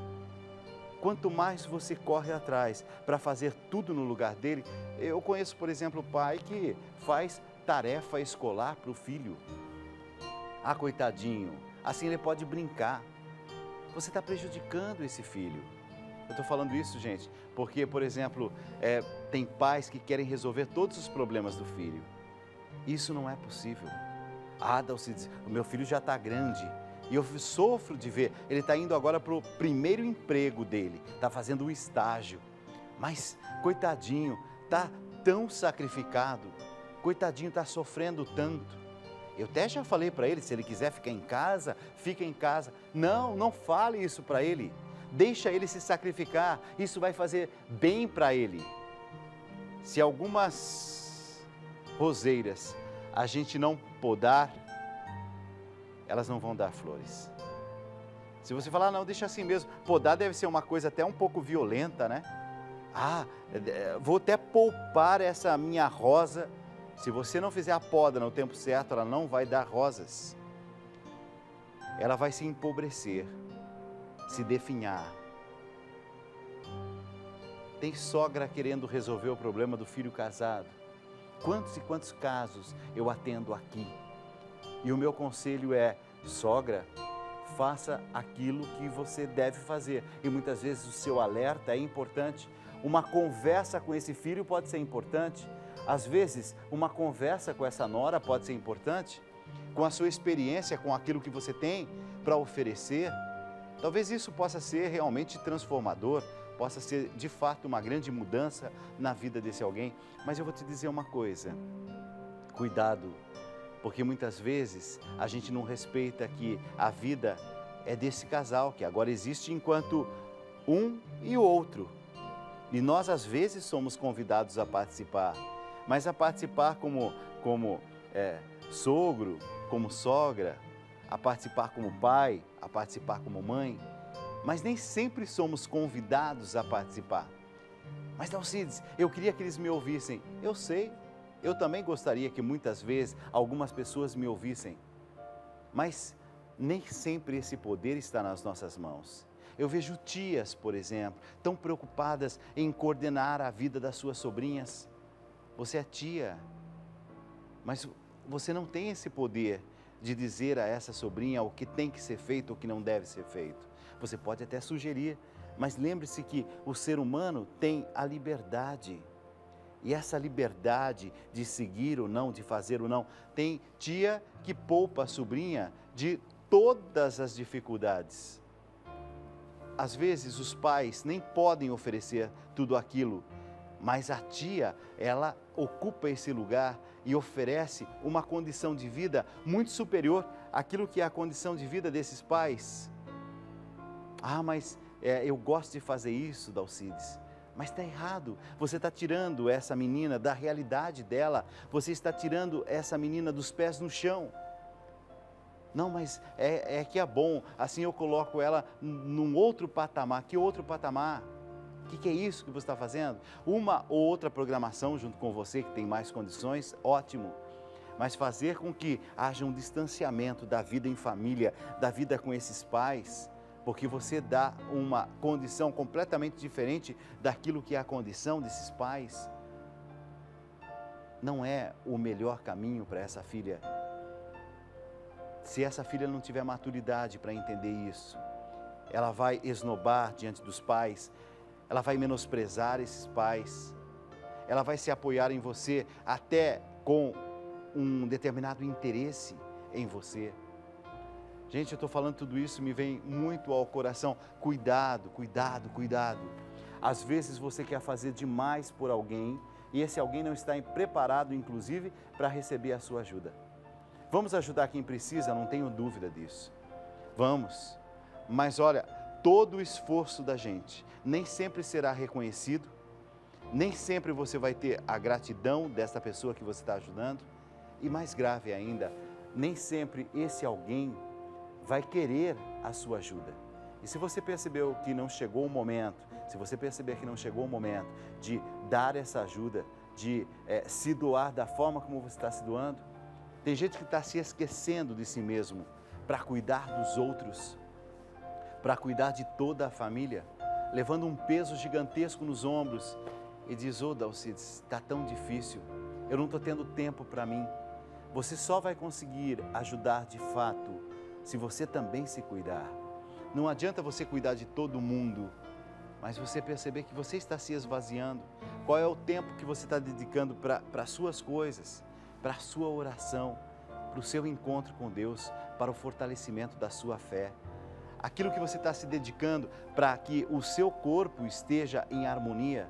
Quanto mais você corre atrás para fazer tudo no lugar dele, eu conheço, por exemplo, o pai que faz tarefa escolar para o filho. Ah, coitadinho, assim ele pode brincar. Você está prejudicando esse filho. Eu estou falando isso, gente, porque, por exemplo, é, tem pais que querem resolver todos os problemas do filho. Isso não é possível. Ah, Dalcides, o meu filho já está grande. E eu sofro de ver, ele está indo agora para o primeiro emprego dele, está fazendo o estágio. Mas, coitadinho, está tão sacrificado, coitadinho, está sofrendo tanto. Eu até já falei para ele, se ele quiser ficar em casa, fica em casa. Não, não fale isso para ele. Deixa ele se sacrificar, isso vai fazer bem para ele. Se algumas roseiras a gente não podar, elas não vão dar flores. Se você falar, não, deixa assim mesmo. Podar deve ser uma coisa até um pouco violenta, né? Ah, é, vou até poupar essa minha rosa. Se você não fizer a poda no tempo certo, ela não vai dar rosas. Ela vai se empobrecer, se definhar. Tem sogra querendo resolver o problema do filho casado. Quantos e quantos casos eu atendo aqui? E o meu conselho é: sogra, faça aquilo que você deve fazer. E muitas vezes o seu alerta é importante. Uma conversa com esse filho pode ser importante. Às vezes, uma conversa com essa nora pode ser importante. Com a sua experiência, com aquilo que você tem para oferecer. Talvez isso possa ser realmente transformador, possa ser de fato uma grande mudança na vida desse alguém. Mas eu vou te dizer uma coisa: cuidado porque muitas vezes a gente não respeita que a vida é desse casal que agora existe enquanto um e o outro. E nós às vezes somos convidados a participar, mas a participar como, como é, sogro, como sogra, a participar como pai, a participar como mãe, mas nem sempre somos convidados a participar. Mas Dalcides, eu queria que eles me ouvissem. Eu sei, eu também gostaria que muitas vezes algumas pessoas me ouvissem, mas nem sempre esse poder está nas nossas mãos. Eu vejo tias, por exemplo, tão preocupadas em coordenar a vida das suas sobrinhas. Você é tia, mas você não tem esse poder de dizer a essa sobrinha o que tem que ser feito ou o que não deve ser feito. Você pode até sugerir, mas lembre-se que o ser humano tem a liberdade e essa liberdade de seguir ou não, de fazer ou não, tem tia que poupa a sobrinha de todas as dificuldades. Às vezes os pais nem podem oferecer tudo aquilo, mas a tia, ela ocupa esse lugar e oferece uma condição de vida muito superior àquilo que é a condição de vida desses pais. Ah, mas é, eu gosto de fazer isso, Dalcides. Mas está errado. Você está tirando essa menina da realidade dela. Você está tirando essa menina dos pés no chão. Não, mas é, é que é bom. Assim eu coloco ela num outro patamar. Que outro patamar? O que, que é isso que você está fazendo? Uma ou outra programação junto com você que tem mais condições, ótimo. Mas fazer com que haja um distanciamento da vida em família, da vida com esses pais, porque você dá uma condição completamente diferente daquilo que é a condição desses pais. Não é o melhor caminho para essa filha. Se essa filha não tiver maturidade para entender isso, ela vai esnobar diante dos pais, ela vai menosprezar esses pais, ela vai se apoiar em você até com um determinado interesse em você. Gente, eu estou falando tudo isso, me vem muito ao coração. Cuidado, cuidado, cuidado. Às vezes você quer fazer demais por alguém e esse alguém não está preparado, inclusive, para receber a sua ajuda. Vamos ajudar quem precisa, não tenho dúvida disso. Vamos. Mas olha, todo o esforço da gente nem sempre será reconhecido, nem sempre você vai ter a gratidão dessa pessoa que você está ajudando, e mais grave ainda, nem sempre esse alguém vai querer a sua ajuda. E se você percebeu que não chegou o momento, se você perceber que não chegou o momento de dar essa ajuda, de é, se doar da forma como você está se doando, tem gente que está se esquecendo de si mesmo para cuidar dos outros, para cuidar de toda a família, levando um peso gigantesco nos ombros e diz: Ô oh, Dalcides, está tão difícil, eu não estou tendo tempo para mim. Você só vai conseguir ajudar de fato se você também se cuidar. Não adianta você cuidar de todo mundo, mas você perceber que você está se esvaziando. Qual é o tempo que você está dedicando para as suas coisas, para a sua oração, para o seu encontro com Deus, para o fortalecimento da sua fé. Aquilo que você está se dedicando para que o seu corpo esteja em harmonia.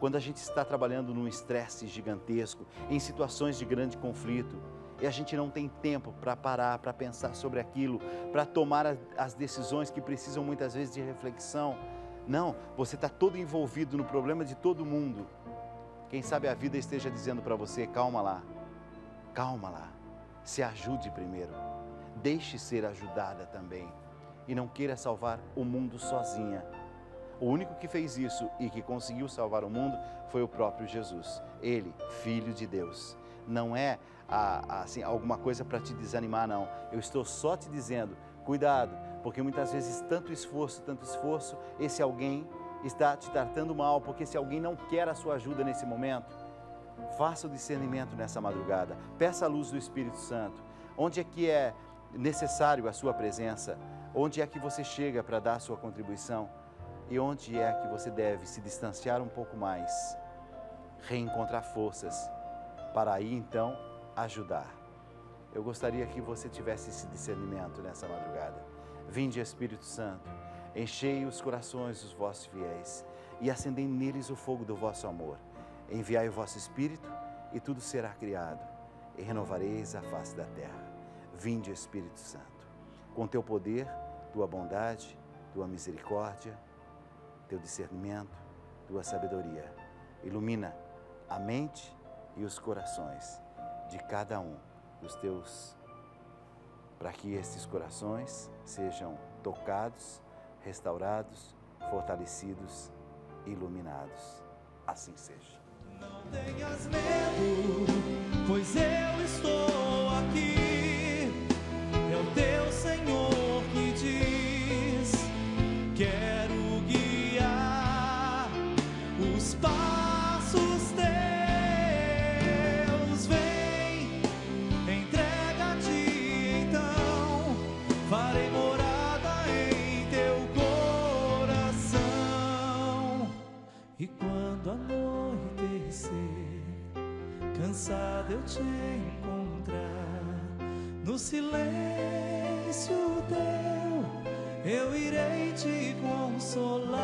Quando a gente está trabalhando num estresse gigantesco, em situações de grande conflito, e a gente não tem tempo para parar, para pensar sobre aquilo, para tomar as decisões que precisam muitas vezes de reflexão. Não, você está todo envolvido no problema de todo mundo. Quem sabe a vida esteja dizendo para você: calma lá, calma lá, se ajude primeiro, deixe ser ajudada também e não queira salvar o mundo sozinha. O único que fez isso e que conseguiu salvar o mundo foi o próprio Jesus, ele, Filho de Deus. Não é assim, alguma coisa para te desanimar, não. Eu estou só te dizendo, cuidado, porque muitas vezes tanto esforço, tanto esforço, esse alguém está te tratando mal, porque esse alguém não quer a sua ajuda nesse momento. Faça o discernimento nessa madrugada, peça a luz do Espírito Santo. Onde é que é necessário a sua presença? Onde é que você chega para dar sua contribuição? E onde é que você deve se distanciar um pouco mais? Reencontrar forças para aí então ajudar. Eu gostaria que você tivesse esse discernimento nessa madrugada. Vinde, Espírito Santo, enchei os corações dos vossos fiéis e acendei neles o fogo do vosso amor. Enviai o vosso Espírito e tudo será criado, e renovareis a face da terra. Vinde, Espírito Santo, com teu poder, tua bondade, tua misericórdia, teu discernimento, tua sabedoria. Ilumina a mente e os corações de cada um dos teus, para que estes corações sejam tocados, restaurados, fortalecidos, iluminados. Assim seja.
Não tenhas medo, pois eu estou aqui. É o teu Senhor cansado eu te encontrar, no silêncio teu, eu irei te consolar.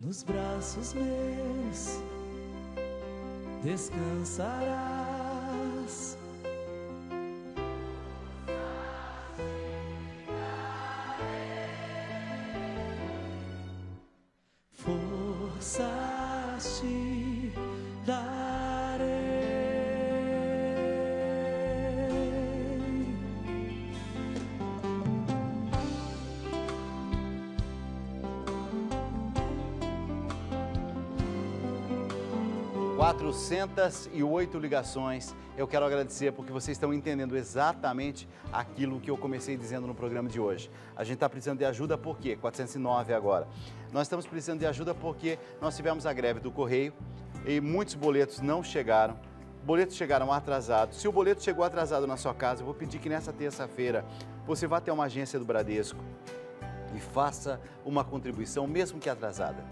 Nos braços meus descansarás.
408 ligações. Eu quero agradecer porque vocês estão entendendo exatamente aquilo que eu comecei dizendo no programa de hoje. A gente está precisando de ajuda porque 409 agora. Nós estamos precisando de ajuda porque nós tivemos a greve do correio e muitos boletos não chegaram boletos chegaram atrasados. Se o boleto chegou atrasado na sua casa, eu vou pedir que nessa terça-feira você vá até uma agência do Bradesco e faça uma contribuição, mesmo que atrasada.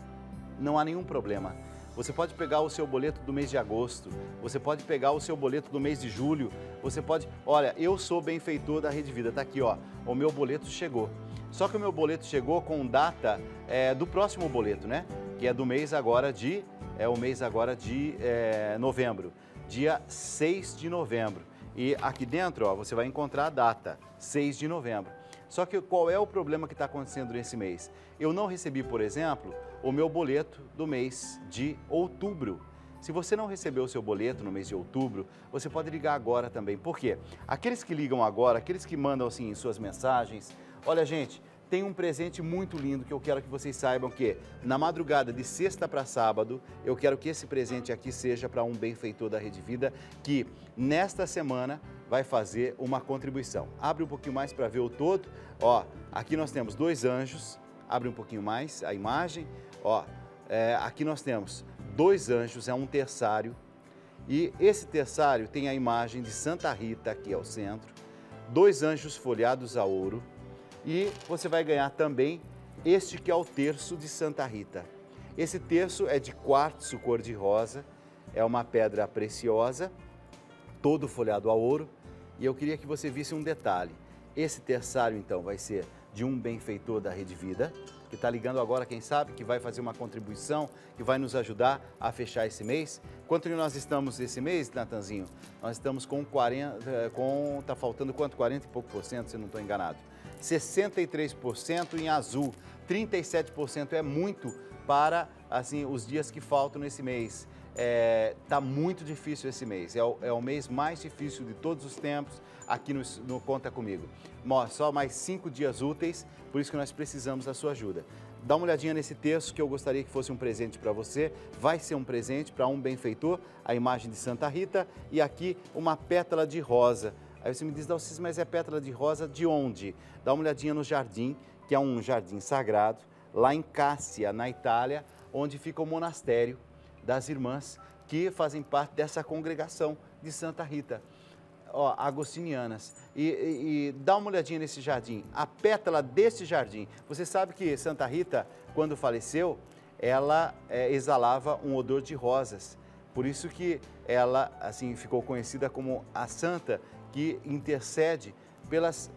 Não há nenhum problema. Você pode pegar o seu boleto do mês de agosto, você pode pegar o seu boleto do mês de julho, você pode. Olha, eu sou benfeitor da Rede Vida, tá aqui, ó. O meu boleto chegou. Só que o meu boleto chegou com data é, do próximo boleto, né? Que é do mês agora de. É o mês agora de é, novembro, dia 6 de novembro. E aqui dentro, ó, você vai encontrar a data, 6 de novembro. Só que qual é o problema que está acontecendo nesse mês? Eu não recebi, por exemplo, o meu boleto do mês de outubro. Se você não recebeu o seu boleto no mês de outubro, você pode ligar agora também. Por quê? Aqueles que ligam agora, aqueles que mandam assim suas mensagens, olha gente, tem um presente muito lindo que eu quero que vocês saibam que na madrugada de sexta para sábado, eu quero que esse presente aqui seja para um benfeitor da Rede Vida que nesta semana vai fazer uma contribuição. Abre um pouquinho mais para ver o todo. Ó, aqui nós temos dois anjos. Abre um pouquinho mais a imagem. Ó, é, aqui nós temos dois anjos, é um terçário. E esse terçário tem a imagem de Santa Rita aqui ao centro. Dois anjos folhados a ouro. E você vai ganhar também este que é o terço de Santa Rita. Esse terço é de quartzo cor-de-rosa, é uma pedra preciosa, todo folhado a ouro e eu queria que você visse um detalhe. Esse terçário, então, vai ser de um benfeitor da Rede Vida, que está ligando agora, quem sabe, que vai fazer uma contribuição, que vai nos ajudar a fechar esse mês. Quanto nós estamos esse mês, Natanzinho? Nós estamos com 40, eh, com, tá faltando quanto? 40 e pouco por cento, se não estou enganado. 63% em azul, 37% é muito para assim os dias que faltam nesse mês. Está é, tá muito difícil esse mês, é o, é o, mês mais difícil de todos os tempos aqui no, no Conta Comigo. Só mais cinco dias úteis, por isso que nós precisamos da sua ajuda. Dá uma olhadinha nesse texto que eu gostaria que fosse um presente para você. Vai ser um presente para um benfeitor, a imagem de Santa Rita e aqui uma pétala de rosa. Aí você me diz, Dalcis, mas é pétala de rosa de onde? Dá uma olhadinha no jardim, que é um jardim sagrado, lá em Cássia, na Itália, onde fica o monastério das irmãs que fazem parte dessa congregação de Santa Rita, ó, agostinianas. E, e, e, dá uma olhadinha nesse jardim, a pétala desse jardim. Você sabe que Santa Rita, quando faleceu, ela é, exalava um odor de rosas. Por isso que ela assim ficou conhecida como a santa que intercede pelas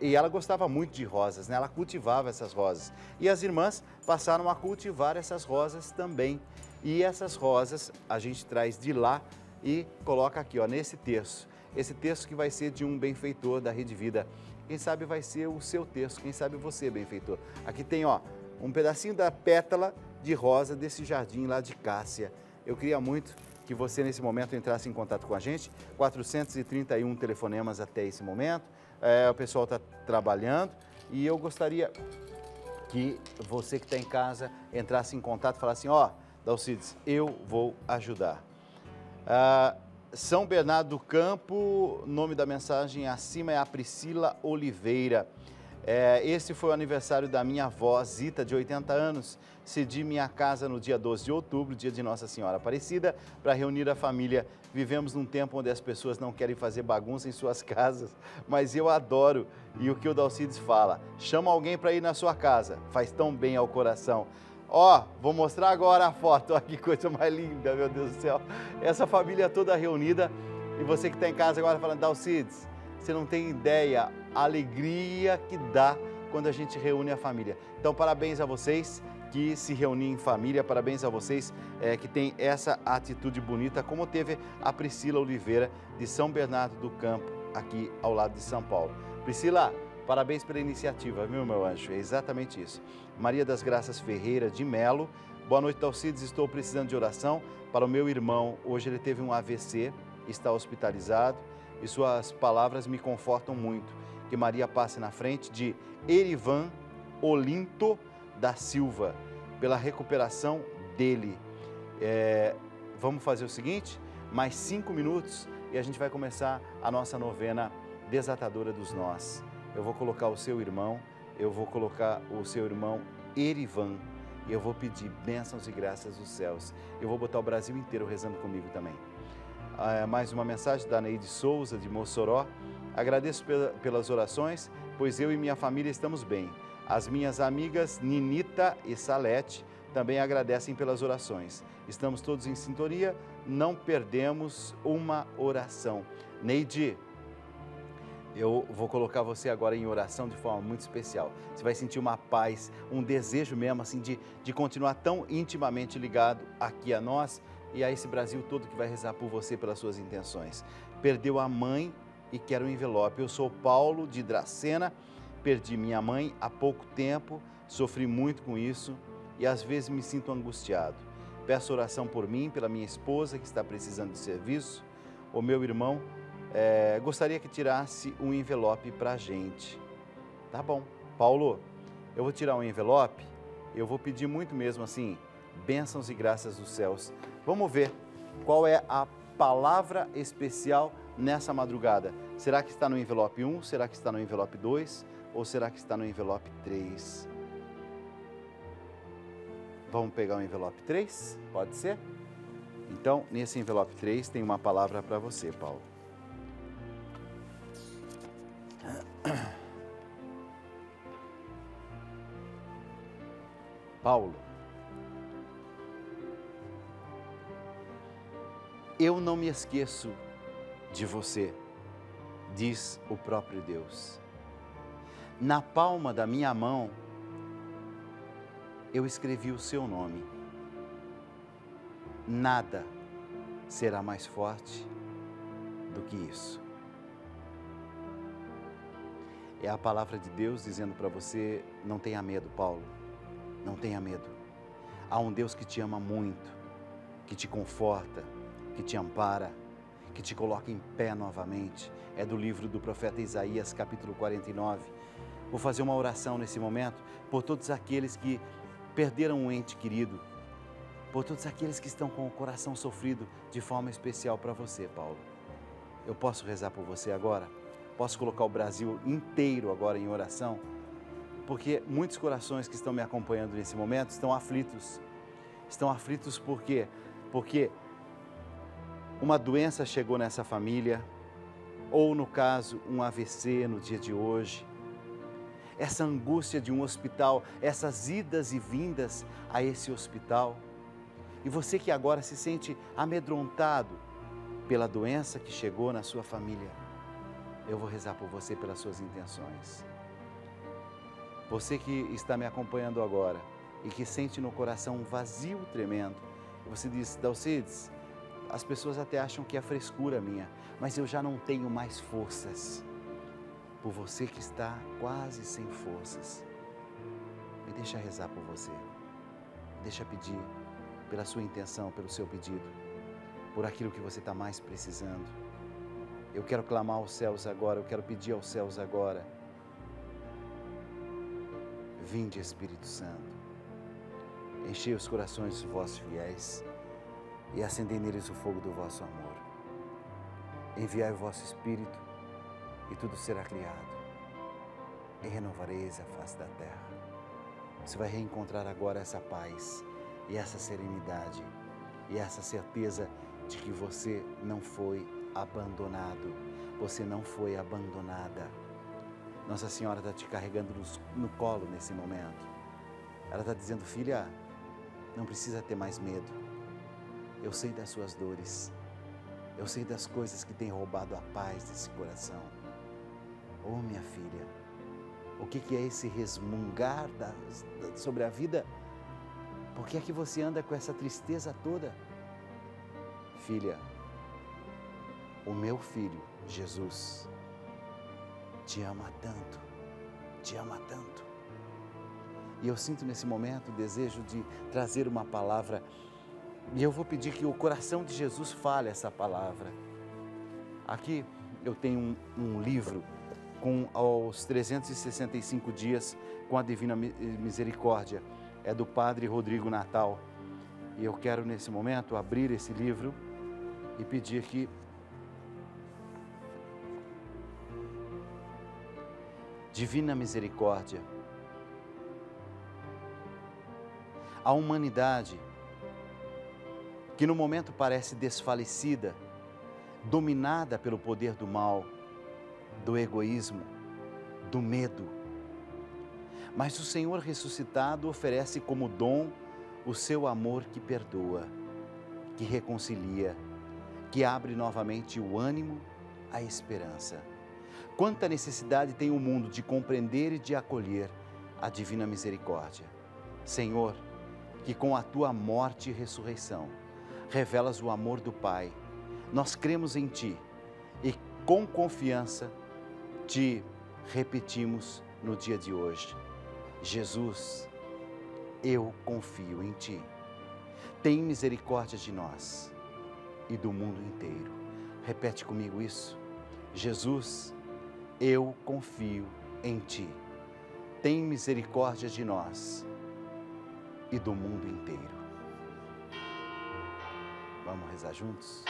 e ela gostava muito de rosas, né? ela cultivava essas rosas. E as irmãs passaram a cultivar essas rosas também. E essas rosas a gente traz de lá e coloca aqui, ó, nesse texto. Esse texto que vai ser de um benfeitor da Rede Vida. Quem sabe vai ser o seu texto, quem sabe você, benfeitor. Aqui tem, ó, um pedacinho da pétala de rosa desse jardim lá de Cássia. Eu queria muito que você nesse momento entrasse em contato com a gente. 431 telefonemas até esse momento. É, o pessoal está trabalhando e eu gostaria que você que está em casa entrasse em contato e falasse ó, oh, Dalcides, eu vou ajudar. Ah, São Bernardo do Campo, nome da mensagem acima é a Priscila Oliveira. É, esse foi o aniversário da minha avó, Zita, de 80 anos. Cedi minha casa no dia 12 de outubro, dia de Nossa Senhora Aparecida, para reunir a família. Vivemos num tempo onde as pessoas não querem fazer bagunça em suas casas, mas eu adoro. E o que o Dalcides fala, chama alguém para ir na sua casa, faz tão bem ao coração. Ó, vou mostrar agora a foto. Olha que coisa mais linda, meu Deus do céu. Essa família toda reunida. E você que está em casa agora falando, Dalcides, você não tem ideia a alegria que dá quando a gente reúne a família. Então, parabéns a vocês que se reúnem em família, parabéns a vocês é, que têm essa atitude bonita, como teve a Priscila Oliveira de São Bernardo do Campo, aqui ao lado de São Paulo. Priscila, Parabéns pela iniciativa, viu, meu anjo? É exatamente isso. Maria das Graças Ferreira de Melo. Boa noite, Talcides. Estou precisando de oração para o meu irmão. Hoje ele teve um AVC, está hospitalizado e suas palavras me confortam muito. Que Maria passe na frente de Erivan Olinto da Silva, pela recuperação dele. É, vamos fazer o seguinte: mais cinco minutos e a gente vai começar a nossa novena desatadora dos nós eu vou colocar o seu irmão, eu vou colocar o seu irmão Erivan, e eu vou pedir bênçãos e graças dos céus. Eu vou botar o Brasil inteiro rezando comigo também. Ah, mais uma mensagem da Neide Souza, de Mossoró. Agradeço pelas orações, pois eu e minha família estamos bem. As minhas amigas Ninita e Salete também agradecem pelas orações. Estamos todos em sintonia, não perdemos uma oração. Neide, eu vou colocar você agora em oração de forma muito especial. Você vai sentir uma paz, um desejo mesmo assim de, de continuar tão intimamente ligado aqui a nós e a esse Brasil todo que vai rezar por você pelas suas intenções. Perdeu a mãe e quer um envelope. Eu sou Paulo de Dracena, perdi minha mãe há pouco tempo, sofri muito com isso e às vezes me sinto angustiado. Peço oração por mim, pela minha esposa que está precisando de serviço, o meu irmão é, gostaria que tirasse um envelope para a gente. Tá bom. Paulo, eu vou tirar um envelope, eu vou pedir muito mesmo assim, bênçãos e graças dos céus. Vamos ver qual é a palavra especial nessa madrugada. Será que está no envelope 1? Será que está no envelope 2? Ou será que está no envelope 3? Vamos pegar o envelope 3? Pode ser? Então, nesse envelope 3 tem uma palavra para você, Paulo. Paulo, eu não me esqueço de você, diz o próprio Deus. Na palma da minha mão, eu escrevi o seu nome. Nada será mais forte do que isso. É a palavra de Deus dizendo para você: não tenha medo, Paulo, não tenha medo. Há um Deus que te ama muito, que te conforta, que te ampara, que te coloca em pé novamente. É do livro do profeta Isaías, capítulo 49. Vou fazer uma oração nesse momento por todos aqueles que perderam um ente querido, por todos aqueles que estão com o coração sofrido de forma especial para você, Paulo. Eu posso rezar por você agora? Posso colocar o Brasil inteiro agora em oração? Porque muitos corações que estão me acompanhando nesse momento estão aflitos. Estão aflitos por quê? Porque uma doença chegou nessa família, ou no caso, um AVC no dia de hoje. Essa angústia de um hospital, essas idas e vindas a esse hospital. E você que agora se sente amedrontado pela doença que chegou na sua família eu vou rezar por você pelas suas intenções. Você que está me acompanhando agora e que sente no coração um vazio tremendo, você diz, Dalcides, as pessoas até acham que é frescura minha, mas eu já não tenho mais forças. Por você que está quase sem forças, me deixa rezar por você. Deixa pedir pela sua intenção, pelo seu pedido, por aquilo que você está mais precisando. Eu quero clamar aos céus agora, eu quero pedir aos céus agora. Vinde, Espírito Santo, enchei os corações dos vossos fiéis e acendei neles o fogo do vosso amor. Enviai o vosso Espírito e tudo será criado, e renovareis a face da terra. Você vai reencontrar agora essa paz e essa serenidade e essa certeza de que você não foi abandonado. Você não foi abandonada. Nossa Senhora está te carregando no, colo nesse momento. Ela está dizendo, filha, não precisa ter mais medo. Eu sei das suas dores. Eu sei das coisas que têm roubado a paz desse coração. Oh, minha filha, o que, que é esse resmungar da, da, sobre a vida? Por que é que você anda com essa tristeza toda? Filha, o meu filho, Jesus, te ama tanto, te ama tanto. E eu sinto nesse momento o desejo de trazer uma palavra, e eu vou pedir que o coração de Jesus fale essa palavra. Aqui eu tenho um, um livro com aos 365 dias com a Divina Misericórdia. É do Padre Rodrigo Natal. E eu quero nesse momento abrir esse livro e pedir que divina misericórdia. A humanidade, que no momento parece desfalecida, dominada pelo poder do mal, do egoísmo, do medo. Mas o Senhor ressuscitado oferece como dom o seu amor que perdoa, que reconcilia, que abre novamente o ânimo, a esperança. Quanta necessidade tem o mundo de compreender e de acolher a divina misericórdia. Senhor, que com a tua morte e ressurreição revelas o amor do Pai, nós cremos em Ti e com confiança te repetimos no dia de hoje. Jesus, eu confio em Ti. Tem misericórdia de nós e do mundo inteiro. Repete comigo isso. Jesus, eu confio em Ti. Tem misericórdia de nós e do mundo inteiro. Vamos rezar juntos?